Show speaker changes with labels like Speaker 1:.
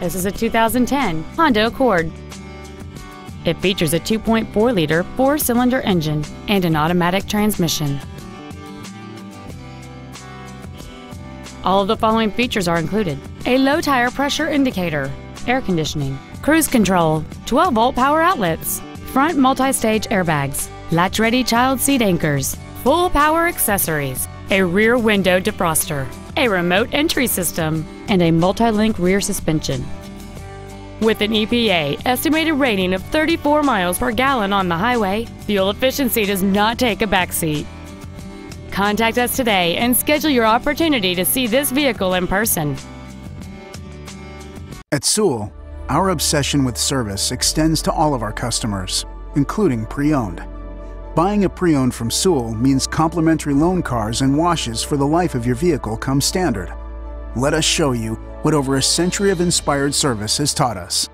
Speaker 1: This is a 2010 Honda Accord. It features a 2.4-liter four-cylinder engine and an automatic transmission. All of the following features are included. A low tire pressure indicator, air conditioning, cruise control, 12-volt power outlets, front multi-stage airbags, latch-ready child seat anchors, full power accessories, a rear window defroster, a remote entry system, and a multi-link rear suspension. With an EPA estimated rating of 34 miles per gallon on the highway, fuel efficiency does not take a backseat. Contact us today and schedule your opportunity to see this vehicle in person.
Speaker 2: At Sewell, our obsession with service extends to all of our customers, including pre-owned. Buying a pre-owned from Sewell means complimentary loan cars and washes for the life of your vehicle come standard. Let us show you what over a century of inspired service has taught us.